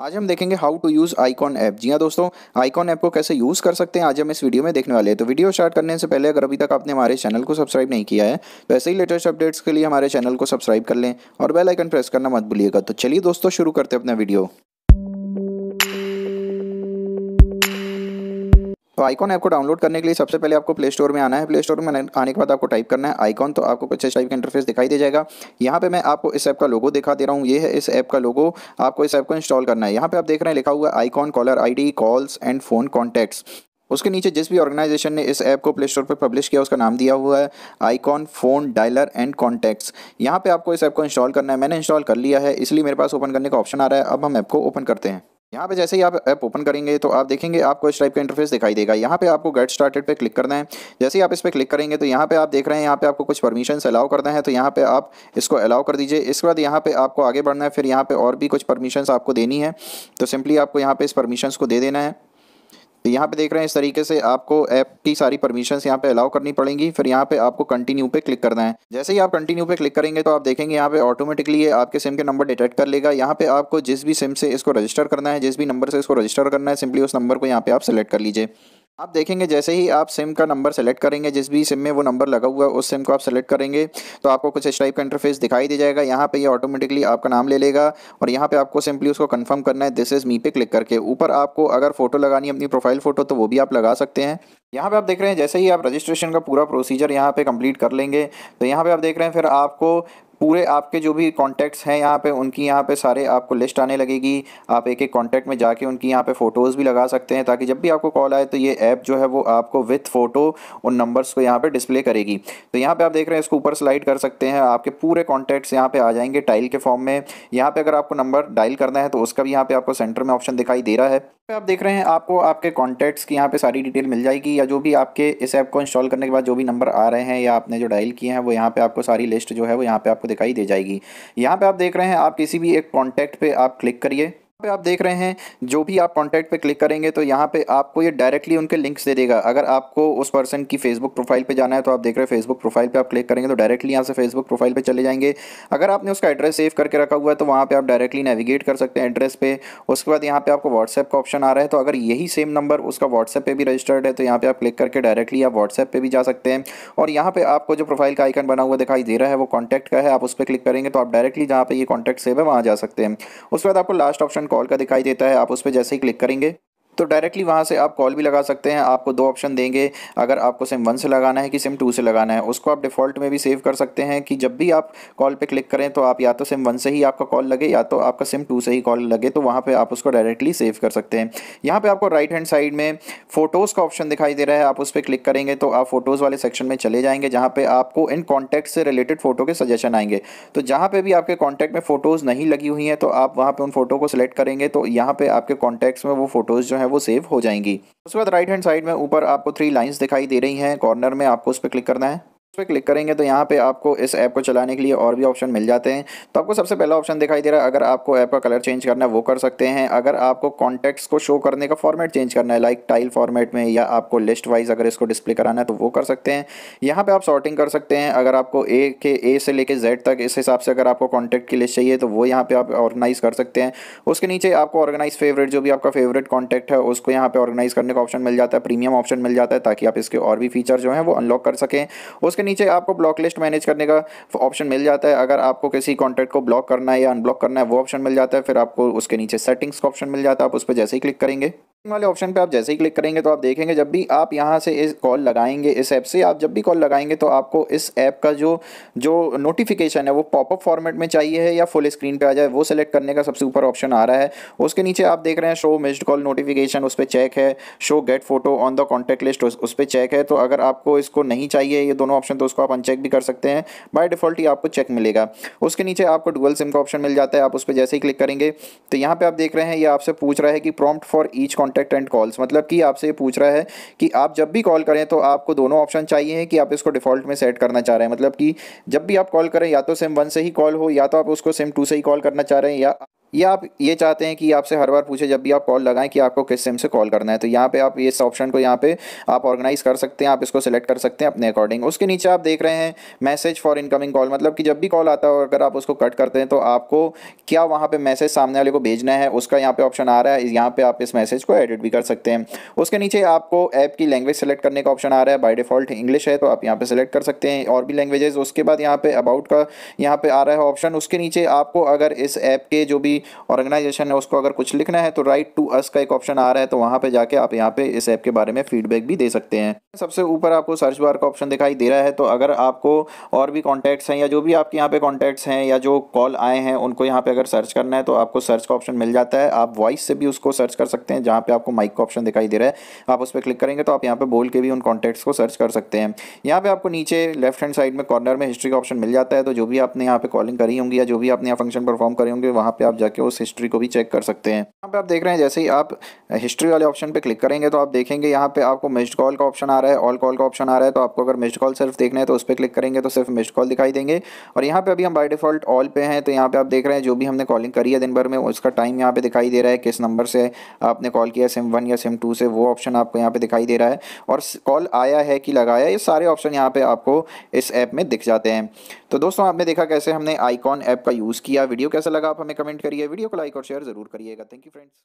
आज हम देखेंगे how to use icon app जी हाँ दोस्तों आइकॉन ऐप को कैसे यूज़ कर सकते हैं आज हम इस वीडियो में देखने वाले हैं। तो वीडियो स्टार्ट करने से पहले अगर अभी तक आपने हमारे चैनल को सब्सक्राइब नहीं किया है तो ऐसे ही लेटेस्ट अपडेट्स के लिए हमारे चैनल को सब्सक्राइब कर लें और बेल आइकन प्रेस करना मत भूलिएगा। तो चलिए दोस्तों, शुरू करते हैं अपना वीडियो तो आइकॉन ऐप को डाउनलोड करने के लिए सबसे पहले आपको प्ले स्टोर में आना है। प्ले स्टोर में आने के बाद आपको टाइप करना है आइकॉन तो आपको कुछ इस टाइप का इंटरफेस दिखाई दे जाएगा। यहाँ पे मैं आपको इस ऐप का लोगो दिखा दे रहा हूँ। ये है इस ऐप का लोगो आपको इस ऐप को इंस्टॉल करना है। यहाँ पे आप देख रहे हैं लिखा हुआ icon caller ID calls and phone contacts उसके नीचे जिस भी ऑर्गेनाइजेशन ने इस ऐप को प्ले स्टोर पर पब्लिश किया, उसका नाम दिया हुआ है icon phone dialer and contacts यहाँ पे आपको इस ऐप को इंस्टॉल करना है। मैंने इंस्टॉल कर लिया है, इसलिए मेरे पास ओपन करने का ऑप्शन आ रहा है। अब हम ऐप को ओपन करते हैं। यहाँ पे जैसे ही आप ऐप ओपन करेंगे तो आप देखेंगे आपको इस टाइप का इंटरफेस दिखाई देगा। यहाँ पे आपको गेट स्टार्टेड पे क्लिक करना है। जैसे ही आप इस पर क्लिक करेंगे तो यहाँ पे आप देख रहे हैं, यहाँ पे आपको कुछ परमिशन अलाउ करना है। तो यहाँ पे आप इसको अलाउ कर दीजिए। इसके बाद यहाँ पे आपको आगे बढ़ना है। फिर यहाँ पे और भी कुछ परमिशन आपको देनी है। तो सिंपली आपको यहाँ पे इस परमिशन को दे देना है। तो यहाँ पे देख रहे हैं इस तरीके से आपको ऐप की सारी परमिशंस यहाँ पे अलाउ करनी पड़ेंगी। फिर यहाँ पे आपको कंटिन्यू पे क्लिक करना है। जैसे ही आप कंटिन्यू पे क्लिक करेंगे तो आप देखेंगे यहाँ पे ऑटोमेटिकली ये आपके सिम के नंबर डिटेक्ट कर लेगा। यहाँ पे आपको जिस भी सिम से इसको रजिस्टर करना है, जिस भी नंबर से इसको रजिस्टर करना है सिंपली उस नंबर को यहाँ पे आप सेलेक्ट कर लीजिए। आप देखेंगे, जैसे ही आप सिम का नंबर सेलेक्ट करेंगे, जिस भी सिम में वो नंबर लगा हुआ है, उस सिम को आप सेलेक्ट करेंगे तो आपको कुछ इस टाइप का इंटरफेस दिखाई दे जाएगा। यहाँ पे ये यह ऑटोमेटिकली आपका नाम ले लेगा और यहाँ पे आपको सिंपली उसको कंफर्म करना है दिस इज़ मी पे क्लिक करके। ऊपर आपको अगर फ़ोटो लगानी है, अपनी प्रोफ़ाइल फ़ोटो तो वो भी आप लगा सकते हैं। यहाँ पे आप देख रहे हैं, जैसे ही आप रजिस्ट्रेशन का पूरा प्रोसीजर यहाँ पे कंप्लीट कर लेंगे तो यहाँ पे आप देख रहे हैं, फिर आपको पूरे आपके जो भी कॉन्टैक्ट्स हैं यहाँ पे उनकी यहाँ पे सारे आपको लिस्ट आने लगेगी आप एक एक कॉन्टैक्ट में जाके उनकी यहाँ पे फ़ोटोज़ भी लगा सकते हैं ताकि जब भी आपको कॉल आए तो ये ऐप जो है वो आपको विथ फ़ोटो उन नंबर्स को यहाँ पे डिस्प्ले करेगी तो यहाँ पे आप देख रहे हैं इसको ऊपर स्लाइड कर सकते हैं आपके पूरे कॉन्टैक्ट्स यहाँ पर आ जाएँगे टाइल के फॉर्म में यहाँ पर अगर आपको नंबर डायल करना है तो उसका भी यहाँ पर आपको सेंटर में ऑप्शन दिखाई दे रहा है आप देख रहे हैं आपको आपके कॉन्टैक्ट्स की यहाँ पे सारी डिटेल मिल जाएगी या जो भी आपके इस ऐप को इंस्टॉल करने के बाद जो भी नंबर आ रहे हैं या आपने जो डायल किए हैं वो यहाँ पे आपको सारी लिस्ट जो है वो यहाँ पे आपको दिखाई दे जाएगी। यहाँ पे आप देख रहे हैं, आप किसी भी एक कॉन्टैक्ट पे आप क्लिक करिए। पे आप देख रहे हैं, जो भी आप कॉन्टैक्ट पे क्लिक करेंगे तो यहाँ पे आपको ये डायरेक्टली उनके लिंक्स दे देगा। अगर आपको उस पर्सन की फेसबुक प्रोफ़ाइल पे जाना है तो आप देख रहे हैं फेसबुक प्रोफ़ाइल पे आप क्लिक करेंगे तो डायरेक्टली यहाँ से फेसबुक प्रोफ़ाइल पे चले जाएँगे। अगर आपने उसका एड्रेस सेव करके रखा हुआ है तो वहाँ पर आप डायरेक्टली नेविगेट कर सकते हैं एड्रेस पे। उसके बाद यहाँ पर आपको व्हाट्सएप का ऑप्शन आ रहा है तो अगर यही सेम नंबर उसका व्हाट्सएप पर भी रजिस्टर्ड है तो यहाँ पर आप क्लिक करके डायरेक्टली आप व्हाट्सएप पर भी जा सकते हैं। और यहाँ पर आपको जो प्रोफ़ाइल का आइकन बना हुआ दिखाई दे रहा है, वो कॉन्टैक्ट का है, आप उस पर क्लिक करेंगे तो आप डायरेक्टली जहाँ पर ये कॉन्टैक्ट सेव है, वहाँ जा सकते हैं। उसके बाद आपको लास्ट ऑप्शन कॉल का दिखाई देता है आप उस पर जैसे ही क्लिक करेंगे तो डायरेक्टली वहाँ से आप कॉल भी लगा सकते हैं, आपको दो ऑप्शन देंगे। अगर आपको सिम वन से लगाना है कि सिम टू से लगाना है, उसको आप डिफ़ॉल्ट में भी सेव कर सकते हैं कि जब भी आप कॉल पर क्लिक करें तो आप या तो सिम वन से ही आपका कॉल लगे या तो आपका सिम टू से ही कॉल लगे तो वहाँ पर आप उसको डायरेक्टली सेव कर सकते हैं। यहाँ पर आपको राइट हैंड साइड में फ़ोटोज़ का ऑप्शन दिखाई दे रहा है, आप उस पर क्लिक करेंगे तो आप फ़ोटोज़ वाले सेक्शन में चले जाएँगे, जहाँ पर आपको इन कॉन्टैक्ट से रिलेटेड फ़ोटो के सजेशन आएँगे। तो जहाँ पर भी आपके कॉन्टैक्ट में फ़ोटोज़ नहीं लगी हुई हैं तो आप वहाँ पर उन फ़ोटो को सिलेक्ट करेंगे तो यहाँ पर आपके कॉन्टैक्ट्स में वो फ़ोटोज़ जो है वो सेव हो जाएँगी। उसके बाद राइट हैंड साइड में ऊपर आपको थ्री लाइंस दिखाई दे रही हैं। कॉर्नर में आपको उस पर क्लिक करना है। पर क्लिक करेंगे तो यहाँ पे आपको इस ऐप को चलाने के लिए और भी ऑप्शन मिल जाते हैं। तो आपको सबसे पहला ऑप्शन दिखाई दे रहा है, अगर आपको ऐप का कलर चेंज करना है, वो कर सकते हैं। अगर आपको कॉन्टैक्ट्स को शो करने का फॉर्मेट चेंज करना है लाइक टाइल फॉर्मेट में या आपको लिस्ट वाइज अगर इसको डिस्प्ले कराना है तो वो कर सकते हैं। यहाँ पर आप सॉर्टिंग कर सकते हैं, अगर आपको ए के ए से लेके जेड तक इस हिसाब से अगर आपको कॉन्टैक्ट की लिस्ट चाहिए तो वो यहाँ पर आप ऑर्गेनाइज कर सकते हैं। उसके नीचे आपको ऑर्गेनाइज फेवरेट जो भी आपका फेवरेट कॉन्टैक्ट है, उसको यहाँ पर ऑर्गेनाइज करने का ऑप्शन मिल जाता है प्रीमियम ऑप्शन मिल जाता है, ताकि आप इसके और भी फीचर जो है, वो अनलॉक कर सकें। उसके नीचे आपको ब्लॉक लिस्ट मैनेज करने का ऑप्शन मिल जाता है। अगर आपको किसी कॉन्टैक्ट को ब्लॉक करना है या अनब्लॉक करना है, वो ऑप्शन मिल जाता है। फिर आपको उसके नीचे सेटिंग्स का ऑप्शन मिल जाता है। आप उस पर जैसे ही क्लिक करेंगे। वाले ऑप्शन पे आप जैसे ही क्लिक करेंगे तो आप देखेंगे जब भी आप यहाँ से इस कॉल लगाएँगे, इस ऐप से आप जब भी कॉल लगाएँगे तो आपको इस ऐप का जो जो नोटिफिकेशन है वो पॉपअप फॉर्मेट में चाहिए है या फुल स्क्रीन पे आ जाए, वो सेलेक्ट करने का सबसे ऊपर ऑप्शन आ रहा है। उसके नीचे आप देख रहे हैं शो मिस्ड कॉल नोटिफिकेशन उस पर चेक है show get photo on the contact list उस पर चेक है। तो अगर आपको इसको नहीं चाहिए, ये दोनों ऑप्शन तो उसको आप अनचेक भी कर सकते हैं। बाय डिफ़ॉल्ट ही आपको चेक मिलेगा। उसके नीचे आपको डुअल सिम का ऑप्शन मिल जाता है, आप उस पर जैसे ही क्लिक करेंगे तो यहाँ पे आप देख रहे हैं, ये आपसे पूछ रहा है कि prompt for each contact and calls मतलब कि आपसे ये पूछ रहा है कि आप जब भी कॉल करें तो आपको दोनों ऑप्शन चाहिए हैं कि आप इसको डिफ़ॉल्ट में सेट करना चाह रहे हैं। मतलब कि जब भी आप कॉल करें, या तो सिम वन से ही कॉल हो, या तो आप उसको सिम टू से ही कॉल करना चाह रहे हैं, या या आप ये चाहते हैं कि आपसे हर बार पूछे जब भी आप कॉल लगाएँ कि आपको किस सिम से कॉल करना है तो यहाँ पे आप इस ऑप्शन को यहाँ पे आप ऑर्गेनाइज कर सकते हैं, आप इसको सिलेक्ट कर सकते हैं अपने अकॉर्डिंग उसके नीचे आप देख रहे हैं मैसेज फॉर इनकमिंग कॉल मतलब कि जब भी कॉल आता है अगर आप उसको कट करते हैं तो आपको क्या वहाँ पर मैसेज सामने वाले को भेजना है, उसका यहाँ पर ऑप्शन आ रहा है, यहाँ पर आप इस मैसेज को एडिट भी कर सकते हैं. उसके नीचे आपको ऐप की लैंग्वेज सेलेक्ट करने का ऑप्शन आ रहा है बाई डिफ़ॉल्ट इंग्लिश है तो आप यहाँ पर सेलेक्ट कर सकते हैं, और भी लैंग्वेजेस उसके बाद यहाँ पे अबाउट का यहाँ पर आ रहा है ऑप्शन उसके नीचे आपको अगर इस ऐप के जो भी ऑर्गेनाइजेशन सेक्शन है, उसको अगर कुछ लिखना है तो राइट टू अस का एक ऑप्शन आ रहा है तो वहाँ पे जाके आप यहाँ पे इस ऐप के बारे में फीडबैक भी दे सकते हैं। सबसे ऊपर आपको सर्च बार का ऑप्शन दिखाई दे रहा है तो अगर आपको और भी कॉन्टैक्ट्स हैं, या जो भी आपके यहाँ पे कॉन्टैक्ट्स हैं, या जो कॉल आए हैं, उनको यहाँ पे अगर सर्च करना है तो आपको सर्च का ऑप्शन मिल जाता है। आप वॉइस से भी उसको सर्च कर सकते हैं, जहाँ पे आपको माइक का ऑप्शन दिखाई दे रहा है। आप उस पर क्लिक करेंगे तो आप यहाँ पे बोल के भी उन कॉन्टैक्ट्स को सर्च कर सकते हैं। यहाँ पे आपको नीचे लेफ़्ट हैंड साइड में कॉर्नर में हिस्ट्री का ऑप्शन मिल जाता है तो जो भी आपने यहाँ पे कॉलिंग करी होंगी, या जो भी आपने यहाँ फ़ंक्शन परफॉर्म करे होंगे, वहाँ पर आप जाके उस हिस्ट्री को भी चेक कर सकते हैं। यहाँ पे आप देख रहे हैं, जैसे ही आप हिस्ट्री वाले ऑप्शन पे क्लिक करेंगे तो आप देखेंगे यहाँ पे आपको मिस्ड कॉल का ऑप्शन आ रहा है ऑल कॉल का ऑप्शन आ रहा है तो आपको अगर मिस्ड कॉल सिर्फ़ देखना है तो उस पर क्लिक करेंगे तो सिर्फ़ मिस्ड कॉल दिखाई देंगे। और यहाँ पे अभी हम बाई डिफ़ॉल्ट ऑल पे हैं तो यहाँ पे आप देख रहे हैं, जो भी हमने कॉलिंग करी है दिन भर में, उसका टाइम यहाँ पे दिखाई दे रहा है, किस नंबर से आपने कॉल किया सिम वन या सिम टू से, वो ऑप्शन आपको यहाँ पे दिखाई दे रहा है। और कॉल आया है कि लगाया ये सारे ऑप्शन यहाँ पे आपको इस ऐप में दिख जाते हैं। तो दोस्तों, आपने देखा कैसे हमने आईकॉन ऐप का यूज़ किया वीडियो कैसा लगा आप हमें कमेंट करिए। वीडियो को लाइक और शेयर ज़रूर करिएगा। Thank you friends